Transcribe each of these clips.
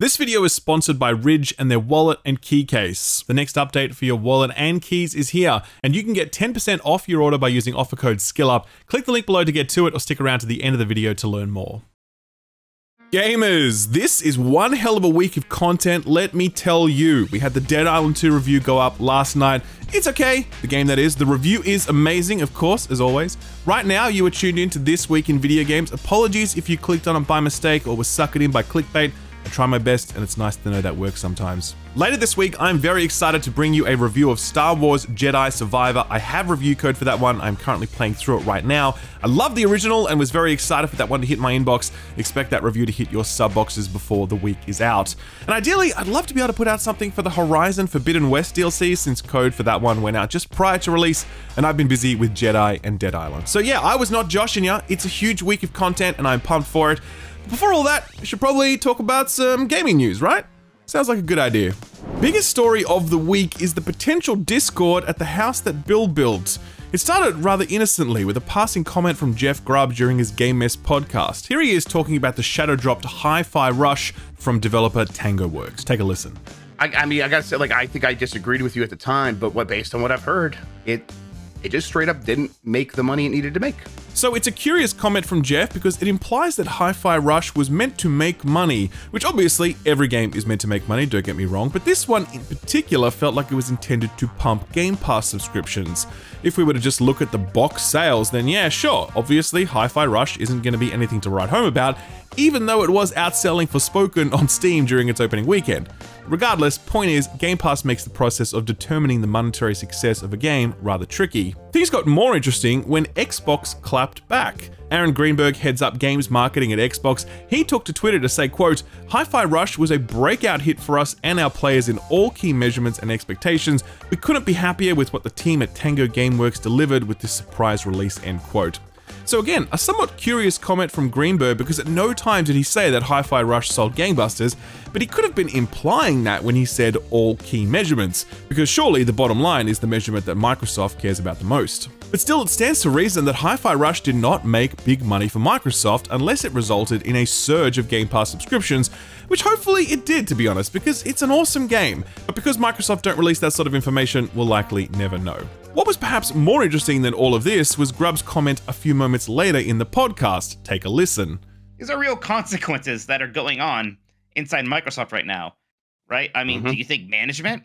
This video is sponsored by Ridge and their wallet and key case. The next update for your wallet and keys is here, and you can get 10% off your order by using offer code SKILLUP. Click the link below to get to it or stick around to the end of the video to learn more. Gamers, this is one hell of a week of content, let me tell you. We had the Dead Island 2 review go up last night. It's okay, the game that is. The review is amazing, of course, as always. Right now, you are tuned in to This Week in Video Games. Apologies if you clicked on it by mistake or was suckered in by clickbait. I try my best, and it's nice to know that works sometimes. Later this week, I'm very excited to bring you a review of Star Wars Jedi Survivor. I have review code for that one. I'm currently playing through it right now. I love the original and was very excited for that one to hit my inbox. Expect that review to hit your sub boxes before the week is out. And ideally, I'd love to be able to put out something for the Horizon Forbidden West DLC since code for that one went out just prior to release, and I've been busy with Jedi and Dead Island. So yeah, I was not joshing ya. It's a huge week of content, and I'm pumped for it. Before all that, we should probably talk about some gaming news, right? Sounds like a good idea. Biggest story of the week is the potential discord at the house that Bill builds. It started rather innocently with a passing comment from Jeff Grubb during his Game Mess podcast. Here he is talking about the shadow dropped Hi-Fi Rush from developer Tango Works. Take a listen. I, I mean, I gotta say, like, I think I disagreed with you at the time, but what based on what I've heard, it it just straight up didn't make the money it needed to make. So it's a curious comment from Jeff because it implies that Hi-Fi Rush was meant to make money, which obviously every game is meant to make money, don't get me wrong, but this one in particular felt like it was intended to pump Game Pass subscriptions. If we were to just look at the box sales, then yeah, sure, obviously Hi-Fi Rush isn't going to be anything to write home about, even though it was outselling Forspoken on Steam during its opening weekend. Regardless, point is, Game Pass makes the process of determining the monetary success of a game rather tricky. Things got more interesting when Xbox clapped back. Aaron Greenberg heads up games marketing at Xbox. He took to Twitter to say, quote, Hi-Fi Rush was a breakout hit for us and our players in all key measurements and expectations. We couldn't be happier with what the team at Tango Gameworks delivered with this surprise release, end quote. So again, a somewhat curious comment from Greenberg because at no time did he say that Hi-Fi Rush sold gangbusters, but he could have been implying that when he said all key measurements, because surely the bottom line is the measurement that Microsoft cares about the most. But still, it stands to reason that Hi-Fi Rush did not make big money for Microsoft unless it resulted in a surge of Game Pass subscriptions, which hopefully it did to be honest, because it's an awesome game. But because Microsoft don't release that sort of information, we'll likely never know. What was perhaps more interesting than all of this was Grubb's comment a few moments later in the podcast. Take a listen. These are real consequences that are going on inside Microsoft right now, right? I mean, mm-hmm. do you think management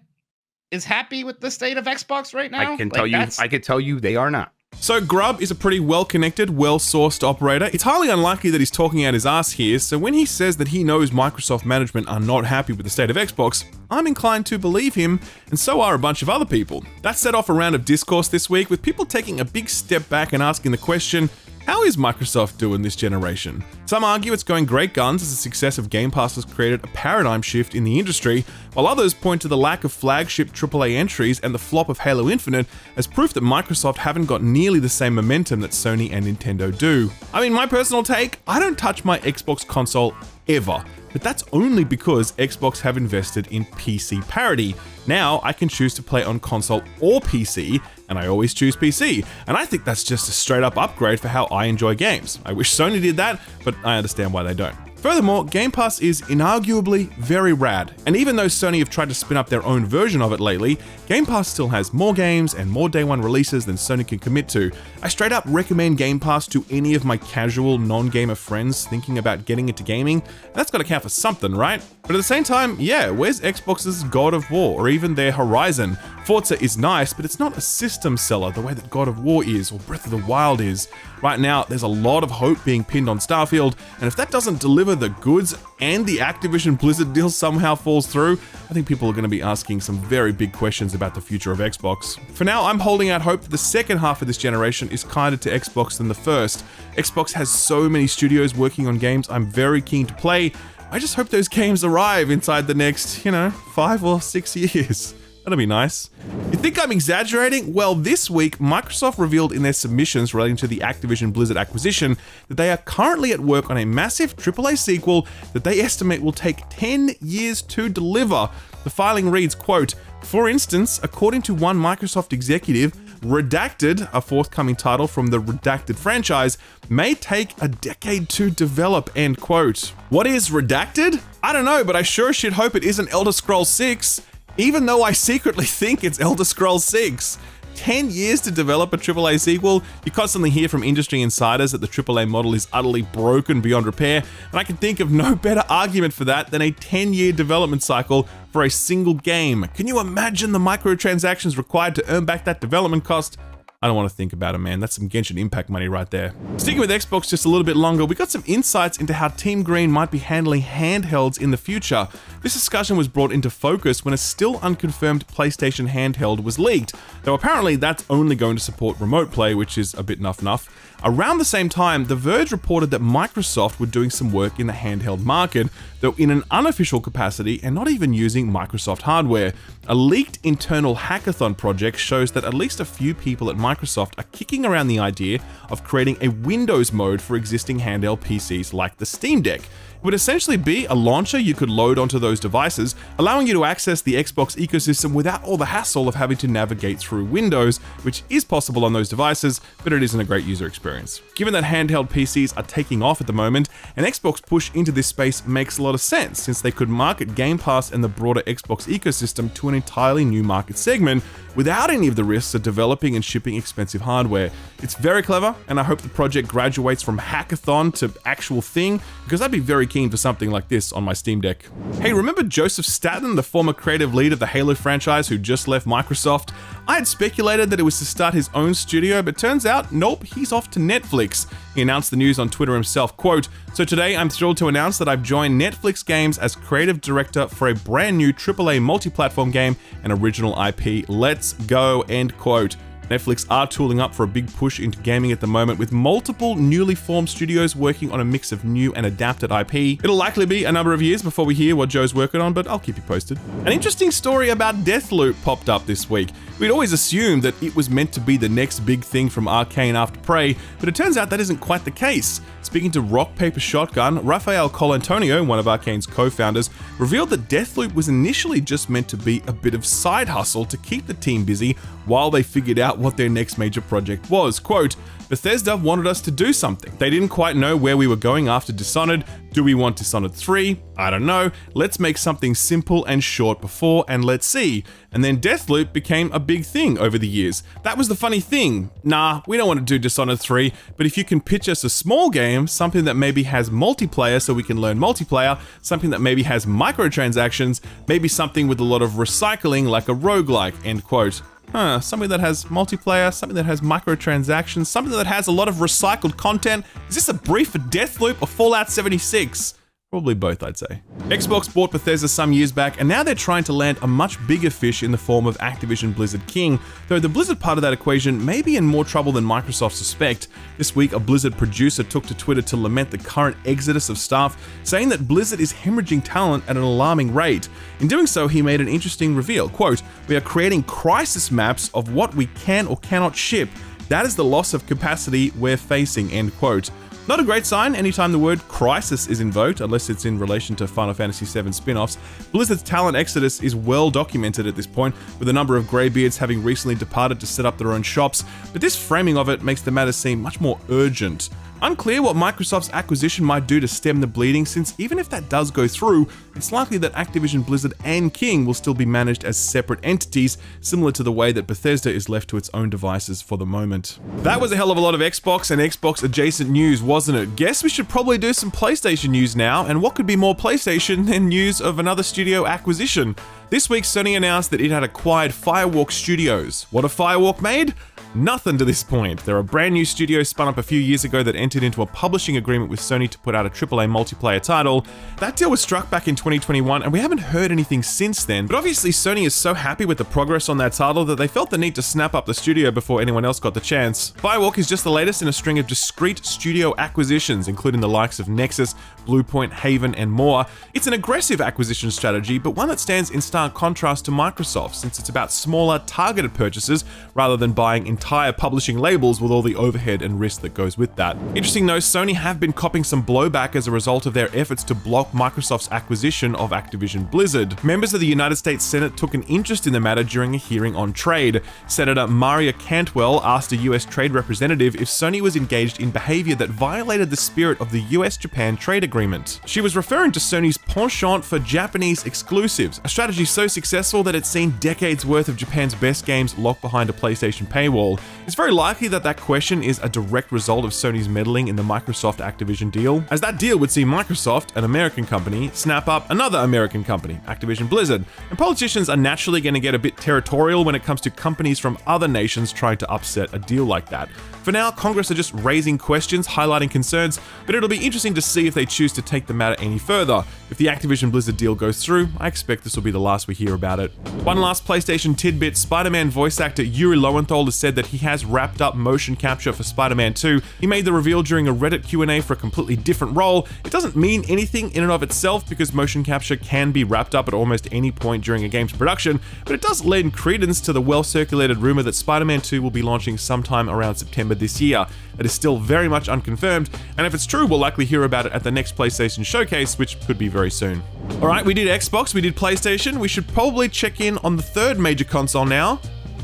is happy with the state of Xbox right now? I can like, tell you, I can tell you, they are not. So Grubb is a pretty well-connected, well-sourced operator. It's highly unlikely that he's talking out his ass here, so when he says that he knows Microsoft management are not happy with the state of Xbox, I'm inclined to believe him, and so are a bunch of other people. That set off a round of discourse this week with people taking a big step back and asking the question, how is Microsoft doing this generation? Some argue it's going great guns as the success of Game Pass has created a paradigm shift in the industry, while others point to the lack of flagship AAA entries and the flop of Halo Infinite as proof that Microsoft haven't got nearly the same momentum that Sony and Nintendo do. I mean, my personal take, I don't touch my Xbox console ever but that's only because Xbox have invested in PC parity. Now I can choose to play on console or PC, and I always choose PC. And I think that's just a straight up upgrade for how I enjoy games. I wish Sony did that, but I understand why they don't. Furthermore, Game Pass is inarguably very rad, and even though Sony have tried to spin up their own version of it lately, Game Pass still has more games and more day one releases than Sony can commit to. I straight up recommend Game Pass to any of my casual non-gamer friends thinking about getting into gaming, that's gotta count for something, right? But at the same time, yeah, where's Xbox's God of War or even their Horizon? Forza is nice, but it's not a system seller the way that God of War is or Breath of the Wild is. Right now, there's a lot of hope being pinned on Starfield, and if that doesn't deliver the goods and the Activision Blizzard deal somehow falls through, I think people are going to be asking some very big questions about the future of Xbox. For now, I'm holding out hope that the second half of this generation is kinder to Xbox than the first. Xbox has so many studios working on games I'm very keen to play. I just hope those games arrive inside the next, you know, five or six years. That'll be nice. You think I'm exaggerating? Well, this week, Microsoft revealed in their submissions relating to the Activision Blizzard acquisition that they are currently at work on a massive AAA sequel that they estimate will take 10 years to deliver. The filing reads, quote, For instance, according to one Microsoft executive, Redacted, a forthcoming title from the Redacted franchise, may take a decade to develop, end quote. What is Redacted? I don't know, but I sure should hope it isn't Elder Scrolls 6, even though I secretly think it's Elder Scrolls 6. 10 years to develop a AAA sequel, you constantly hear from industry insiders that the AAA model is utterly broken beyond repair, and I can think of no better argument for that than a 10 year development cycle for a single game. Can you imagine the microtransactions required to earn back that development cost? I don't want to think about it, man. That's some Genshin Impact money right there. Sticking with Xbox just a little bit longer, we got some insights into how Team Green might be handling handhelds in the future. This discussion was brought into focus when a still unconfirmed PlayStation handheld was leaked, though apparently that's only going to support remote play, which is a bit nuff nuff. Around the same time, The Verge reported that Microsoft were doing some work in the handheld market, though in an unofficial capacity and not even using Microsoft hardware. A leaked internal hackathon project shows that at least a few people at Microsoft are kicking around the idea of creating a Windows mode for existing handheld PCs like the Steam Deck would essentially be a launcher you could load onto those devices, allowing you to access the Xbox ecosystem without all the hassle of having to navigate through Windows, which is possible on those devices, but it isn't a great user experience. Given that handheld PCs are taking off at the moment, an Xbox push into this space makes a lot of sense, since they could market Game Pass and the broader Xbox ecosystem to an entirely new market segment without any of the risks of developing and shipping expensive hardware. It's very clever, and I hope the project graduates from hackathon to actual thing, because I'd be very keen for something like this on my Steam Deck. Hey, remember Joseph Staten, the former creative lead of the Halo franchise who just left Microsoft? I had speculated that it was to start his own studio, but turns out, nope, he's off to Netflix. He announced the news on Twitter himself, quote, So today I'm thrilled to announce that I've joined Netflix Games as creative director for a brand new AAA multi-platform game and original IP. Let's go, end quote. Netflix are tooling up for a big push into gaming at the moment with multiple newly formed studios working on a mix of new and adapted IP. It'll likely be a number of years before we hear what Joe's working on, but I'll keep you posted. An interesting story about Deathloop popped up this week. We'd always assumed that it was meant to be the next big thing from Arkane after Prey, but it turns out that isn't quite the case. Speaking to Rock Paper Shotgun, Rafael Colantonio, one of Arkane's co-founders, revealed that Deathloop was initially just meant to be a bit of side hustle to keep the team busy while they figured out what their next major project was. Quote, Bethesda wanted us to do something. They didn't quite know where we were going after Dishonored. Do we want Dishonored 3? I don't know. Let's make something simple and short before and let's see. And then Deathloop became a big thing over the years. That was the funny thing. Nah, we don't want to do Dishonored 3, but if you can pitch us a small game, something that maybe has multiplayer so we can learn multiplayer, something that maybe has microtransactions, maybe something with a lot of recycling like a roguelike, end quote. Huh, something that has multiplayer, something that has microtransactions, something that has a lot of recycled content. Is this a brief for Deathloop or Fallout 76? Probably both, I'd say. Xbox bought Bethesda some years back, and now they're trying to land a much bigger fish in the form of Activision Blizzard King, though the Blizzard part of that equation may be in more trouble than Microsoft suspect. This week, a Blizzard producer took to Twitter to lament the current exodus of staff, saying that Blizzard is hemorrhaging talent at an alarming rate. In doing so, he made an interesting reveal, quote, We are creating crisis maps of what we can or cannot ship. That is the loss of capacity we're facing, end quote. Not a great sign anytime the word crisis is invoked, unless it's in relation to Final Fantasy VII spin offs. Blizzard's talent exodus is well documented at this point, with a number of greybeards having recently departed to set up their own shops, but this framing of it makes the matter seem much more urgent. Unclear what Microsoft's acquisition might do to stem the bleeding, since even if that does go through, it's likely that Activision Blizzard and King will still be managed as separate entities, similar to the way that Bethesda is left to its own devices for the moment. That was a hell of a lot of Xbox and Xbox adjacent news, wasn't it? Guess we should probably do some PlayStation news now, and what could be more PlayStation than news of another studio acquisition? This week, Sony announced that it had acquired Firewalk Studios. What a Firewalk made? Nothing to this point. They're a brand new studio spun up a few years ago that entered into a publishing agreement with Sony to put out a AAA multiplayer title. That deal was struck back in 2021 and we haven't heard anything since then, but obviously Sony is so happy with the progress on that title that they felt the need to snap up the studio before anyone else got the chance. Firewalk is just the latest in a string of discrete studio acquisitions, including the likes of Nixxes, Bluepoint, Haven, and more. It's an aggressive acquisition strategy, but one that stands in stark contrast to Microsoft, since it's about smaller, targeted purchases rather than buying entire publishing labels with all the overhead and risk that goes with that. Interesting though, Sony have been copping some blowback as a result of their efforts to block Microsoft's acquisition of Activision Blizzard. Members of the United States Senate took an interest in the matter during a hearing on trade. Senator Maria Cantwell asked a US trade representative if Sony was engaged in behavior that violated the spirit of the US-Japan trade agreement. She was referring to Sony's penchant for Japanese exclusives, a strategy so successful that it's seen decades worth of Japan's best games locked behind a PlayStation paywall. It's very likely that that question is a direct result of Sony's meddling in the Microsoft Activision deal, as that deal would see Microsoft, an American company, snap up another American company, Activision Blizzard. And politicians are naturally going to get a bit territorial when it comes to companies from other nations trying to upset a deal like that. For now, Congress are just raising questions, highlighting concerns, but it'll be interesting to see if they choose to take the matter any further. If the Activision Blizzard deal goes through, I expect this will be the last we hear about it. One last PlayStation tidbit, Spider-Man voice actor Yuri Lowenthal has said that he has wrapped up motion capture for Spider-Man 2. He made the reveal during a Reddit Q&A for a completely different role. It doesn't mean anything in and of itself because motion capture can be wrapped up at almost any point during a game's production, but it does lend credence to the well-circulated rumor that Spider-Man 2 will be launching sometime around September September this year. It is still very much unconfirmed, and if it's true, we'll likely hear about it at the next PlayStation showcase, which could be very soon. Alright, we did Xbox, we did PlayStation, we should probably check in on the third major console now,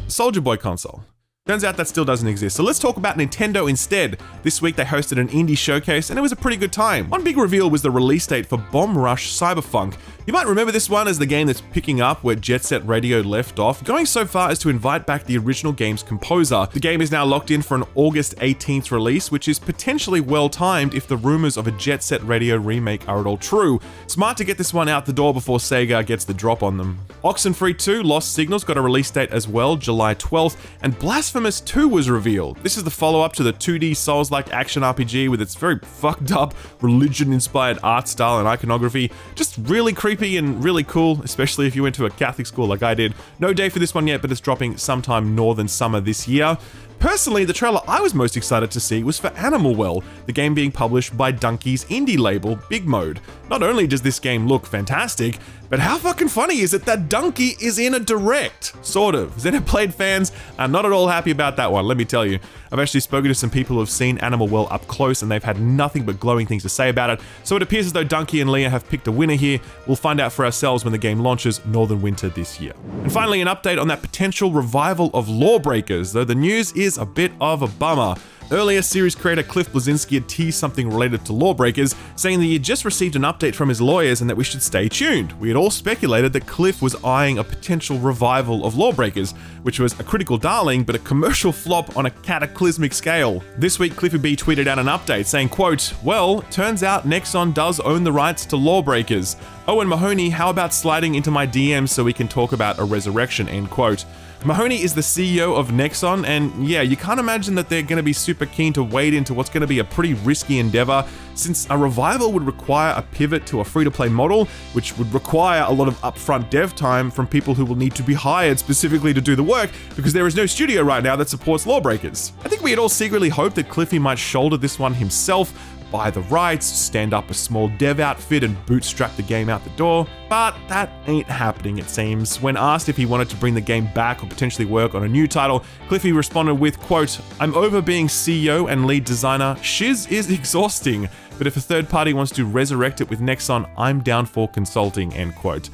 Soldier Boy console. Turns out that still doesn't exist. So let's talk about Nintendo instead. This week they hosted an indie showcase and it was a pretty good time. One big reveal was the release date for Bomb Rush Cyberfunk. You might remember this one as the game that's picking up where Jet Set Radio left off, going so far as to invite back the original game's composer. The game is now locked in for an August 18th release, which is potentially well timed if the rumors of a Jet Set Radio remake are at all true. Smart to get this one out the door before Sega gets the drop on them. Oxenfree 2 Lost Signals got a release date as well, July 12th, and Blasphemous 2 was revealed. This is the follow-up to the 2D Souls-like action RPG with its very fucked up, religion-inspired art style and iconography. Just really creepy creepy and really cool, especially if you went to a Catholic school like I did. No day for this one yet, but it's dropping sometime northern summer this year. Personally, the trailer I was most excited to see was for Animal Well, the game being published by Dunkey's indie label, Big Mode. Not only does this game look fantastic, but how fucking funny is it that Dunkey is in a direct? Sort of. Xenoblade fans are not at all happy about that one, let me tell you. I've actually spoken to some people who have seen Animal Well up close and they've had nothing but glowing things to say about it, so it appears as though Dunkey and Leah have picked a winner here. We'll find out for ourselves when the game launches Northern Winter this year. And finally, an update on that potential revival of Lawbreakers, though the news is a bit of a bummer. Earlier, series creator Cliff Bleszinski had teased something related to Lawbreakers, saying that he had just received an update from his lawyers and that we should stay tuned. We had all speculated that Cliff was eyeing a potential revival of Lawbreakers, which was a critical darling but a commercial flop on a cataclysmic scale. This week, Cliffy B tweeted out an update saying, quote, Well, turns out Nexon does own the rights to Lawbreakers. Oh, and Mahoney, how about sliding into my DMs so we can talk about a resurrection, end quote. Mahoney is the CEO of Nexon, and yeah, you can't imagine that they're going to be super keen to wade into what's going to be a pretty risky endeavor, since a revival would require a pivot to a free-to-play model, which would require a lot of upfront dev time from people who will need to be hired specifically to do the work, because there is no studio right now that supports Lawbreakers. I think we had all secretly hoped that Cliffy might shoulder this one himself, buy the rights, stand up a small dev outfit, and bootstrap the game out the door. But that ain't happening, it seems. When asked if he wanted to bring the game back or potentially work on a new title, Cliffy responded with, quote, I'm over being CEO and lead designer. Shiz is exhausting, but if a third party wants to resurrect it with Nexon, I'm down for consulting, end quote.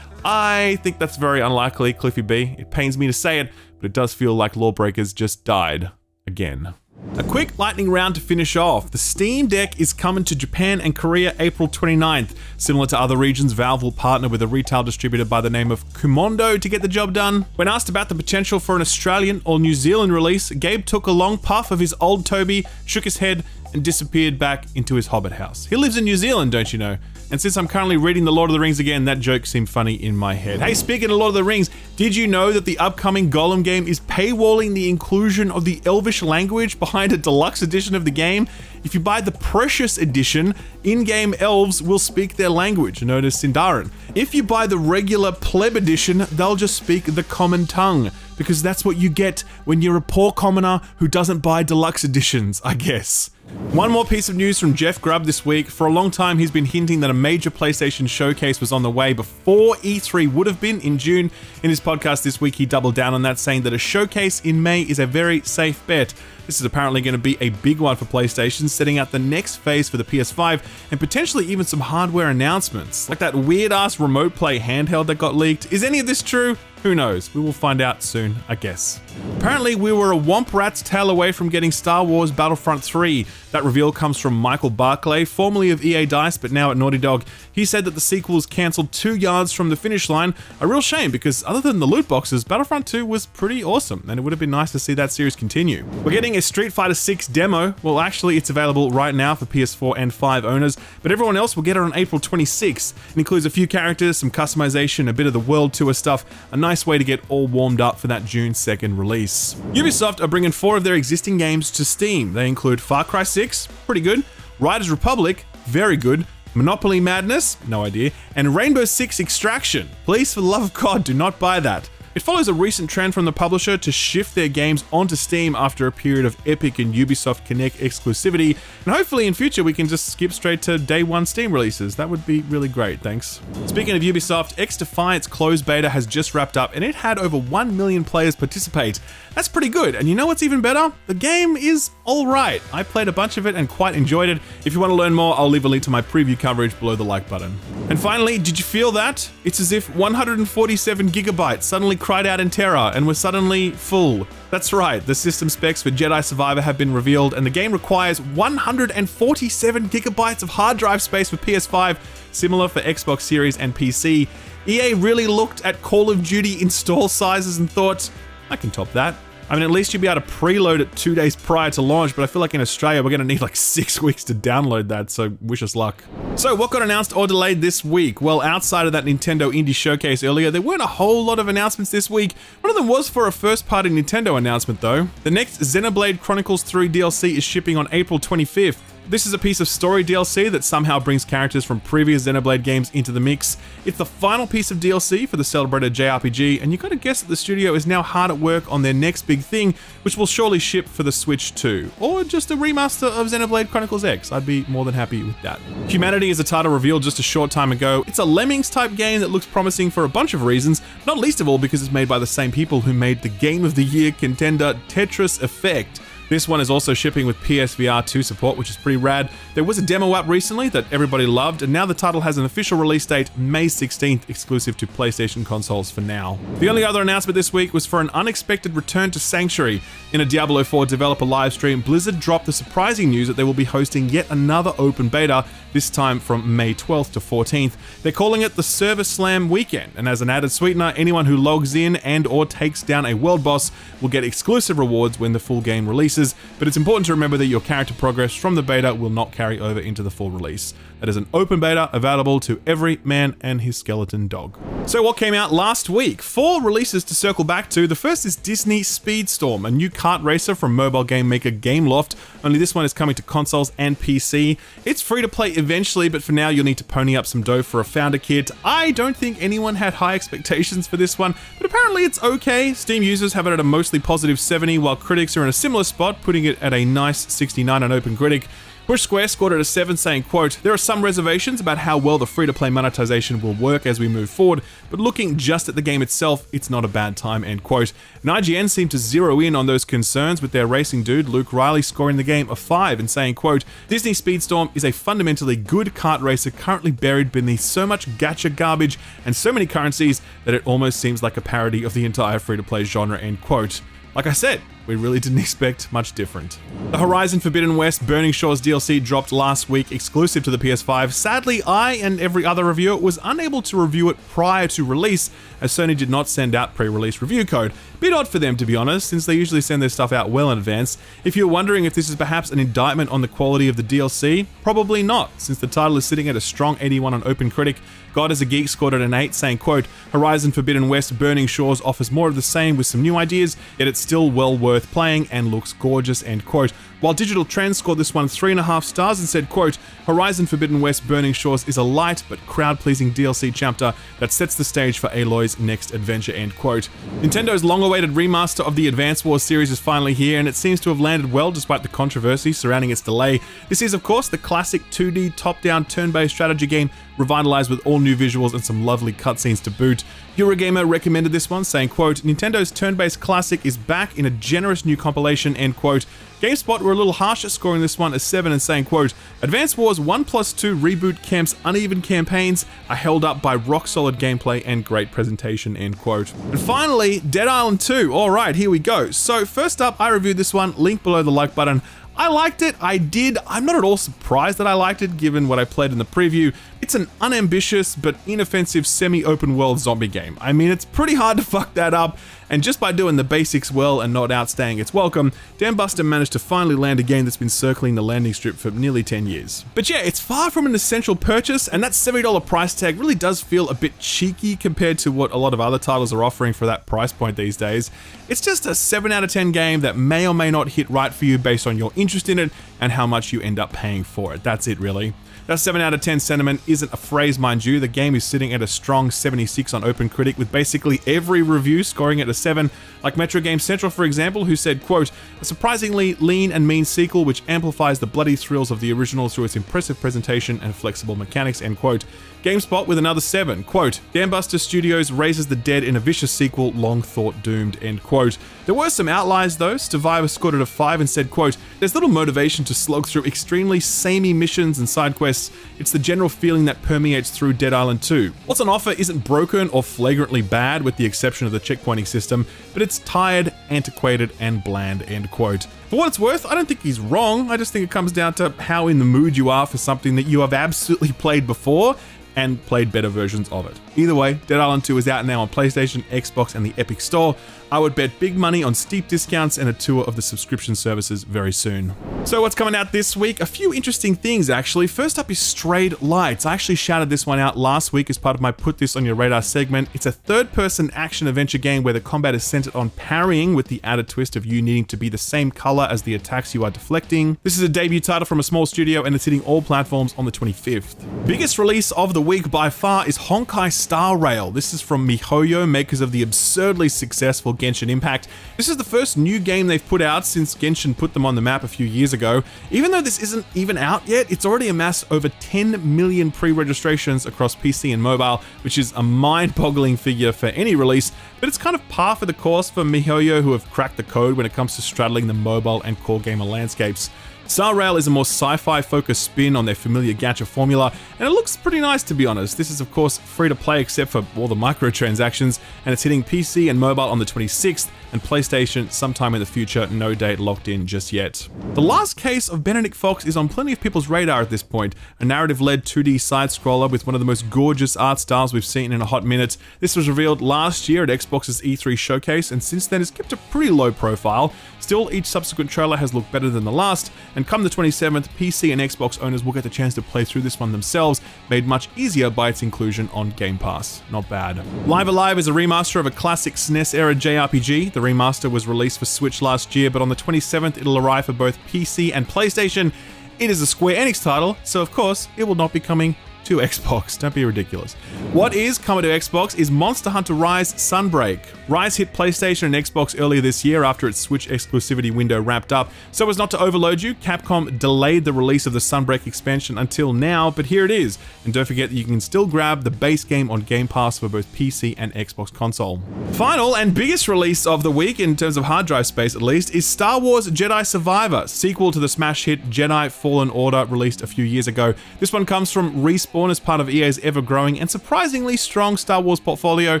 I think that's very unlikely, Cliffy B. It pains me to say it, but it does feel like Lawbreakers just died. Again. A quick lightning round to finish off. The Steam Deck is coming to Japan and Korea April 29th. Similar to other regions, Valve will partner with a retail distributor by the name of Komodo to get the job done. When asked about the potential for an Australian or New Zealand release, Gabe took a long puff of his old Toby, shook his head, and disappeared back into his hobbit house. He lives in New Zealand, don't you know? And since I'm currently reading The Lord of the Rings again, that joke seemed funny in my head. Hey, speaking of Lord of the Rings, did you know that the upcoming Gollum game is paywalling the inclusion of the Elvish language behind a deluxe edition of the game? If you buy the Precious Edition, in-game elves will speak their language, known as Sindarin. If you buy the regular Pleb Edition, they'll just speak the common tongue, because that's what you get when you're a poor commoner who doesn't buy deluxe editions, I guess. One more piece of news from Jeff Grubb this week. For a long time, he's been hinting that a major PlayStation showcase was on the way before E3 would have been in June. In his podcast this week, he doubled down on that, saying that a showcase in May is a very safe bet. This is apparently going to be a big one for PlayStation, setting out the next phase for the PS5 and potentially even some hardware announcements, like that weird ass remote play handheld that got leaked. Is any of this true? Who knows? We will find out soon, I guess. Apparently, we were a womp rat's tail away from getting Star Wars Battlefront 3. That reveal comes from Michael Barclay, formerly of EA Dice but now at Naughty Dog. He said that the sequel was cancelled two yards from the finish line. A real shame because, other than the loot boxes, Battlefront 2 was pretty awesome and it would have been nice to see that series continue. We're getting a Street Fighter 6 demo. Well, actually, it's available right now for PS4 and 5 owners, but everyone else will get it on April 26th. It includes a few characters, some customization, a bit of the world tour stuff, a nice way to get all warmed up for that June 2nd release. Ubisoft are bringing four of their existing games to Steam. They include Far Cry 6, pretty good, Riders Republic, very good, Monopoly Madness, no idea, and Rainbow Six Extraction. Please, for the love of God, do not buy that. It follows a recent trend from the publisher to shift their games onto Steam after a period of Epic and Ubisoft Connect exclusivity, and hopefully in future we can just skip straight to day one Steam releases. That would be really great, thanks. Speaking of Ubisoft, XDefiant closed beta has just wrapped up and it had over 1 million players participate. That's pretty good, and you know what's even better? The game is alright. I played a bunch of it and quite enjoyed it. If you want to learn more, I'll leave a link to my preview coverage below the like button. And finally, did you feel that? It's as if 147 gigabytes suddenly cried out in terror and were suddenly full. That's right, the system specs for Jedi Survivor have been revealed, and the game requires 147 gigabytes of hard drive space for PS5, similar for Xbox Series and PC. EA really looked at Call of Duty install sizes and thought, I can top that. I mean, at least you'd be able to preload it two days prior to launch, but I feel like in Australia, we're going to need like six weeks to download that, so wish us luck. So, what got announced or delayed this week? Well, outside of that Nintendo Indie Showcase earlier, there weren't a whole lot of announcements this week. One of them was for a first party Nintendo announcement, though. The next Xenoblade Chronicles 3 DLC is shipping on April 25th. This is a piece of story DLC that somehow brings characters from previous Xenoblade games into the mix. It's the final piece of DLC for the celebrated JRPG, and you gotta guess that the studio is now hard at work on their next big thing, which will surely ship for the Switch too. Or just a remaster of Xenoblade Chronicles X. I'd be more than happy with that. Humanity is a title revealed just a short time ago. It's a Lemmings type game that looks promising for a bunch of reasons, not least of all because it's made by the same people who made the Game of the Year contender Tetris Effect. This one is also shipping with PSVR 2 support, which is pretty rad. There was a demo up recently that everybody loved, and now the title has an official release date, May 16th, exclusive to PlayStation consoles for now. The only other announcement this week was for an unexpected return to Sanctuary. In a Diablo 4 developer livestream, Blizzard dropped the surprising news that they will be hosting yet another open beta, this time from May 12th to 14th. They're calling it the Server Slam Weekend, and as an added sweetener, anyone who logs in and or takes down a world boss will get exclusive rewards when the full game releases releases, but it's important to remember that your character progress from the beta will not carry over into the full release. That is an open beta available to every man and his skeleton dog. So what came out last week? Four releases to circle back to. The first is Disney Speedstorm, a new kart racer from mobile game maker Gameloft. Only this one is coming to consoles and PC. It's free to play eventually, but for now you'll need to pony up some dough for a founder kit. I don't think anyone had high expectations for this one, but apparently it's okay. Steam users have it at a mostly positive 70, while critics are in a similar spot, putting it at a nice 69 on OpenCritic. Push Square scored it a 7 saying, quote, There are some reservations about how well the free-to-play monetization will work as we move forward, but looking just at the game itself, it's not a bad time, end quote. And IGN seemed to zero in on those concerns with their racing dude, Luke Reilly, scoring the game a 5 and saying, quote, Disney Speedstorm is a fundamentally good kart racer currently buried beneath so much gacha garbage and so many currencies that it almost seems like a parody of the entire free-to-play genre, end quote. Like I said, we really didn't expect much different. The Horizon Forbidden West Burning Shores DLC dropped last week exclusive to the PS5. Sadly, I and every other reviewer was unable to review it prior to release, as Sony did not send out pre-release review code. Bit odd for them to be honest, since they usually send their stuff out well in advance. If you're wondering if this is perhaps an indictment on the quality of the DLC, probably not, since the title is sitting at a strong 81 on OpenCritic, God is a Geek scored it an 8, saying, quote, Horizon Forbidden West Burning Shores offers more of the same with some new ideas, yet it's still well worth playing and looks gorgeous, end quote. While Digital Trends scored this one 3.5 stars and said, quote, Horizon Forbidden West Burning Shores is a light but crowd-pleasing DLC chapter that sets the stage for Aloy's next adventure, end quote. Nintendo's long-awaited remaster of the Advance Wars series is finally here, and it seems to have landed well despite the controversy surrounding its delay. This is, of course, the classic 2D top-down turn-based strategy game revitalized with all new visuals and some lovely cutscenes to boot. Eurogamer recommended this one, saying, quote, Nintendo's turn-based classic is back in a generous new compilation, end quote. GameSpot were a little harsher, scoring this one a 7 and saying, quote, Advance Wars 1 plus 2 Reboot Camp's uneven campaigns are held up by rock-solid gameplay and great presentation, end quote. And finally, Dead Island 2. Alright, here we go. So first up, I reviewed this one, link below the like button. I liked it, I did. I'm not at all surprised that I liked it given what I played in the preview. It's an unambitious but inoffensive semi-open world zombie game. I mean, it's pretty hard to fuck that up, and just by doing the basics well and not outstaying its welcome, Dambuster managed to finally land a game that's been circling the landing strip for nearly 10 years. But yeah, it's far from an essential purchase, and that $70 price tag really does feel a bit cheeky compared to what a lot of other titles are offering for that price point these days. It's just a 7 out of 10 game that may or may not hit right for you based on your interest in it and how much you end up paying for it. That's it really. That 7 out of 10 sentiment isn't a phrase, mind you. The game is sitting at a strong 76 on OpenCritic, with basically every review scoring at a 7, like Metro Game Central, for example, who said, quote, a surprisingly lean and mean sequel which amplifies the bloody thrills of the original through its impressive presentation and flexible mechanics, end quote. GameSpot with another 7. Quote, Dambuster Studios raises the dead in a vicious sequel long thought doomed, end quote. There were some outliers though. Stevivor scored it a 5 and said, quote, There's little motivation to slog through extremely samey missions and side quests. It's the general feeling that permeates through Dead Island 2. What's on offer isn't broken or flagrantly bad with the exception of the checkpointing system, but it's tired, antiquated, and bland, end quote. For what it's worth, I don't think he's wrong. I just think it comes down to how in the mood you are for something that you have absolutely played before and played better versions of it. Either way, Dead Island 2 is out now on PlayStation, Xbox, and the Epic Store. I would bet big money on steep discounts and a tour of the subscription services very soon. So what's coming out this week? A few interesting things actually. First up is Strayed Lights. I actually shouted this one out last week as part of my Put This On Your Radar segment. It's a third-person action-adventure game where the combat is centered on parrying with the added twist of you needing to be the same color as the attacks you are deflecting. This is a debut title from a small studio and it's hitting all platforms on the 25th. Biggest release of the week by far is Honkai Star Rail. This is from MiHoYo, makers of the absurdly successful Genshin Impact. This is the first new game they've put out since Genshin put them on the map a few years ago. Even though this isn't even out yet, it's already amassed over 10 million pre-registrations across PC and mobile, which is a mind-boggling figure for any release, but it's kind of par for the course for MiHoYo who have cracked the code when it comes to straddling the mobile and core gamer landscapes. Star Rail is a more sci-fi focused spin on their familiar gacha formula, and it looks pretty nice to be honest. This is of course free to play except for all the microtransactions, and it's hitting PC and mobile on the 26th, and PlayStation sometime in the future, no date locked in just yet. The last case of Benedict Fox is on plenty of people's radar at this point, a narrative-led 2D side-scroller with one of the most gorgeous art styles we've seen in a hot minute. This was revealed last year at Xbox's E3 showcase, and since then has kept a pretty low profile. Still, each subsequent trailer has looked better than the last, and come the 27th, PC and Xbox owners will get the chance to play through this one themselves, made much easier by its inclusion on Game Pass. Not bad. Live A Live is a remaster of a classic SNES-era JRPG. The remaster was released for Switch last year, but on the 27th it'll arrive for both PC and PlayStation. It is a Square Enix title, so of course it will not be coming to Xbox. Don't be ridiculous. What is coming to Xbox is Monster Hunter Rise Sunbreak. Rise hit PlayStation and Xbox earlier this year after its Switch exclusivity window wrapped up. So as not to overload you, Capcom delayed the release of the Sunbreak expansion until now, but here it is. And don't forget that you can still grab the base game on Game Pass for both PC and Xbox console. Final and biggest release of the week, in terms of hard drive space at least, is Star Wars Jedi Survivor, sequel to the smash hit Jedi Fallen Order released a few years ago. This one comes from Respawn as part of EA's ever-growing and surprisingly strong Star Wars portfolio.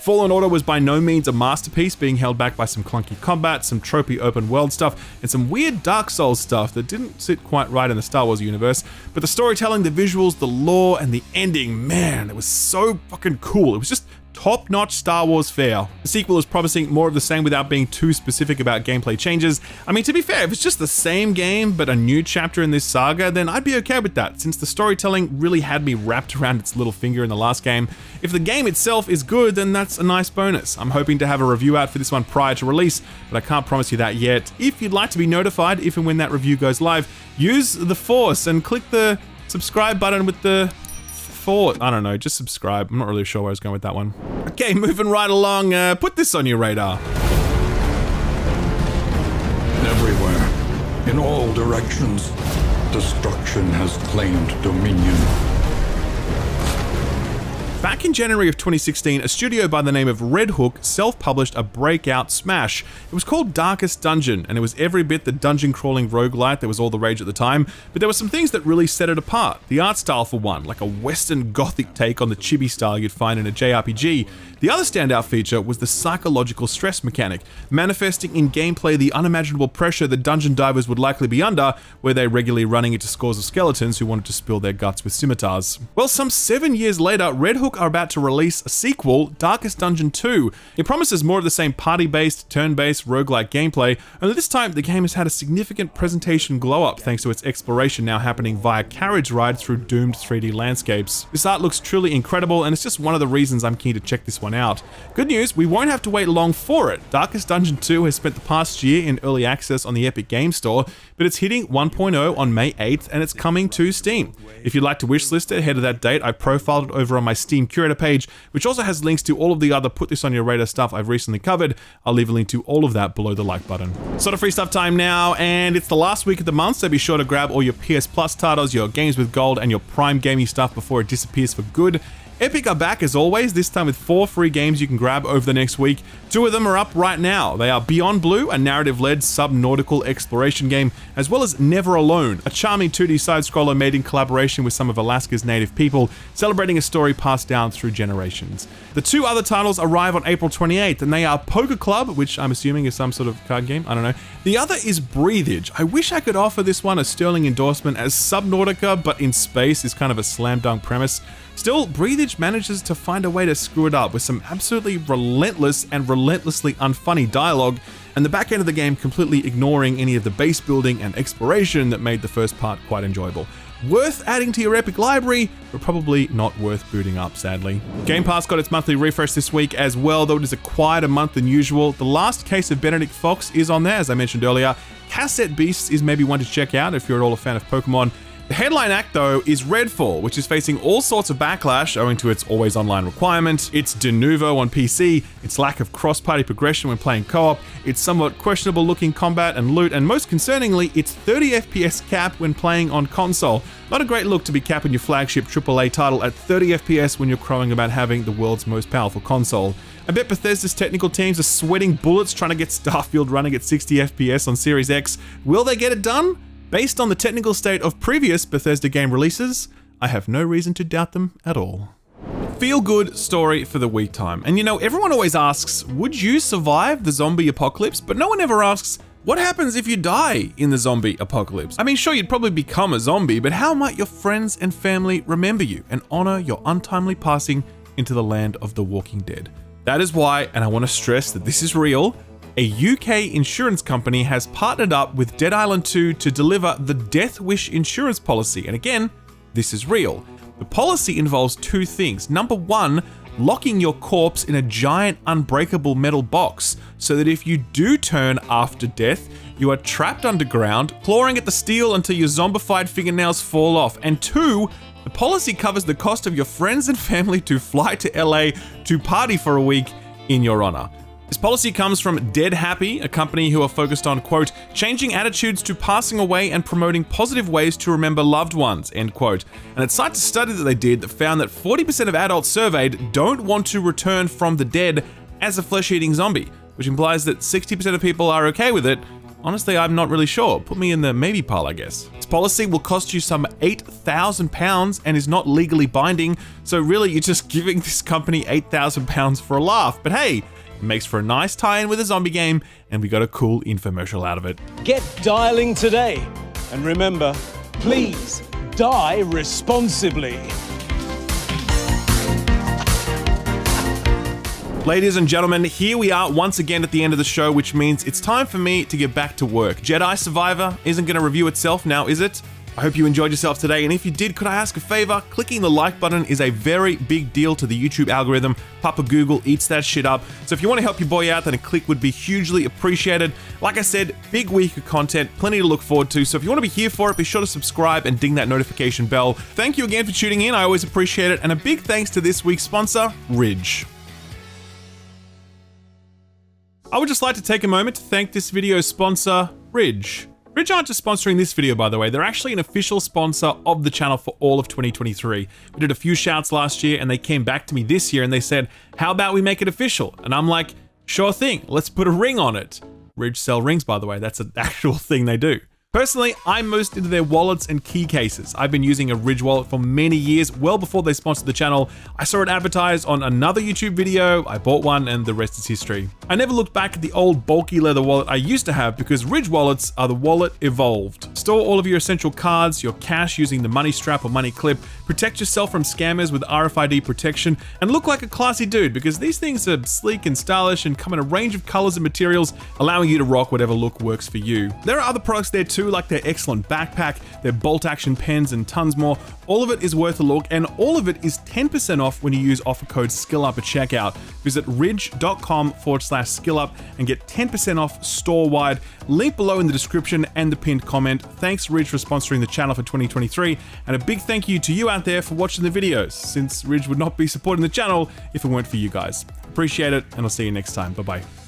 Fallen Order was by no means a masterpiece, being held back by some clunky combat, some tropey open world stuff, and some weird Dark Souls stuff that didn't sit quite right in the Star Wars universe. But the storytelling, the visuals, the lore, and the ending, man, it was so fucking cool. It was just top notch Star Wars fare. The sequel is promising more of the same without being too specific about gameplay changes. I mean, to be fair, if it's just the same game but a new chapter in this saga, then I'd be okay with that, since the storytelling really had me wrapped around its little finger in the last game. If the game itself is good, then that's a nice bonus. I'm hoping to have a review out for this one prior to release, but I can't promise you that yet. If you'd like to be notified if and when that review goes live, use the Force and click the subscribe button with the I don't know, just subscribe. I'm not really sure where I was going with that one. Okay, moving right along, uh, put this on your radar. Everywhere, in all directions, destruction has claimed dominion. Back in January of 2016, a studio by the name of Red Hook self-published a breakout smash. It was called Darkest Dungeon, and it was every bit the dungeon crawling roguelite that was all the rage at the time, but there were some things that really set it apart. The art style for one, like a western gothic take on the chibi style you'd find in a JRPG. The other standout feature was the psychological stress mechanic, manifesting in gameplay the unimaginable pressure that dungeon divers would likely be under, where they're regularly running into scores of skeletons who wanted to spill their guts with scimitars. Well, some seven years later, Red Hook are about to release a sequel, Darkest Dungeon 2. It promises more of the same party-based, turn-based, roguelike gameplay, only this time the game has had a significant presentation glow-up thanks to its exploration now happening via carriage ride through doomed 3D landscapes. This art looks truly incredible, and it's just one of the reasons I'm keen to check this one out. Good news, we won't have to wait long for it. Darkest Dungeon 2 has spent the past year in early access on the Epic Game Store, but it's hitting 1.0 on May 8th, and it's coming to Steam. If you'd like to wishlist it ahead of that date, I profiled it over on my Steam curator page, which also has links to all of the other Put This On Your Radar stuff I've recently covered. I'll leave a link to all of that below the like button. Sort of free stuff time now, and it's the last week of the month, so be sure to grab all your PS Plus titles, your Games with Gold, and your Prime Gaming stuff before it disappears for good. Epic are back as always, this time with four free games you can grab over the next week. Two of them are up right now. They are Beyond Blue, a narrative-led sub-nautical exploration game, as well as Never Alone, a charming 2D side-scroller made in collaboration with some of Alaska's native people, celebrating a story passed down through generations. The two other titles arrive on April 28th, and they are Poker Club, which I'm assuming is some sort of card game, I don't know. The other is Breathedge. I wish I could offer this one a sterling endorsement as Subnautica, but in space is kind of a slam dunk premise. Still, Breathedge manages to find a way to screw it up with some absolutely relentless and relentlessly unfunny dialogue, and the back end of the game completely ignoring any of the base building and exploration that made the first part quite enjoyable. Worth adding to your Epic library, but probably not worth booting up, sadly. Game Pass got its monthly refresh this week as well, though it is a quieter month than usual. The last case of Benedict Fox is on there, as I mentioned earlier. Cassette Beasts is maybe one to check out if you're at all a fan of Pokemon. The headline act, though, is Redfall, which is facing all sorts of backlash owing to its always online requirement, its Denuvo on PC, its lack of cross party progression when playing co op, its somewhat questionable looking combat and loot, and most concerningly, its 30 FPS cap when playing on console. Not a great look to be capping your flagship AAA title at 30 FPS when you're crowing about having the world's most powerful console. I bet Bethesda's technical teams are sweating bullets trying to get Starfield running at 60 FPS on Series X. Will they get it done? Based on the technical state of previous Bethesda game releases, I have no reason to doubt them at all. Feel good story for the week time. And you know, everyone always asks, would you survive the zombie apocalypse? But no one ever asks, what happens if you die in the zombie apocalypse? I mean, sure, you'd probably become a zombie, but how might your friends and family remember you and honor your untimely passing into the land of the walking dead? That is why, and I want to stress that this is real, a UK insurance company has partnered up with Dead Island 2 to deliver the Death Wish insurance policy. And again, this is real. The policy involves two things. Number one, locking your corpse in a giant unbreakable metal box so that if you do turn after death, you are trapped underground, clawing at the steel until your zombified fingernails fall off. And two, the policy covers the cost of your friends and family to fly to LA to party for a week in your honor. This policy comes from Dead Happy, a company who are focused on, quote, changing attitudes to passing away and promoting positive ways to remember loved ones, end quote. And it cites a study that they did that found that 40% of adults surveyed don't want to return from the dead as a flesh eating zombie, which implies that 60% of people are okay with it. Honestly, I'm not really sure. Put me in the maybe pile, I guess. This policy will cost you some £8,000 and is not legally binding, so really you're just giving this company £8,000 for a laugh. But hey, makes for a nice tie-in with a zombie game, and we got a cool infomercial out of it. Get dialing today. And remember, please die responsibly. Ladies and gentlemen, here we are once again at the end of the show, which means it's time for me to get back to work. Jedi Survivor isn't going to review itself now, is it? I hope you enjoyed yourself today, and if you did, could I ask a favor? Clicking the like button is a very big deal to the YouTube algorithm. Papa Google eats that shit up. So if you want to help your boy out, then a click would be hugely appreciated. Like I said, big week of content, plenty to look forward to. So if you want to be here for it, be sure to subscribe and ding that notification bell. Thank you again for tuning in. I always appreciate it. And a big thanks to this week's sponsor, Ridge. I would just like to take a moment to thank this video's sponsor, Ridge. Ridge aren't just sponsoring this video, by the way. They're actually an official sponsor of the channel for all of 2023. We did a few shouts last year, and they came back to me this year and they said, how about we make it official? And I'm like, sure thing, let's put a ring on it. Ridge sell rings, by the way. That's an actual thing they do. Personally, I'm most into their wallets and key cases. I've been using a Ridge wallet for many years, well before they sponsored the channel. I saw it advertised on another YouTube video, I bought one, and the rest is history. I never looked back at the old bulky leather wallet I used to have because Ridge wallets are the wallet evolved. Store all of your essential cards, your cash using the money strap or money clip, protect yourself from scammers with RFID protection, and look like a classy dude because these things are sleek and stylish and come in a range of colors and materials, allowing you to rock whatever look works for you. There are other products there too, like their excellent backpack, their bolt action pens, and tons more. All of it is worth a look, and all of it is 10% off when you use offer code SKILLUP at checkout. Visit ridge.com forward slash skillup and get 10% off store wide. Link below in the description and the pinned comment. Thanks, Ridge, for sponsoring the channel for 2023, and a big thank you to you out there for watching the videos, since Ridge would not be supporting the channel if it weren't for you guys. Appreciate it, and I'll see you next time. Bye bye.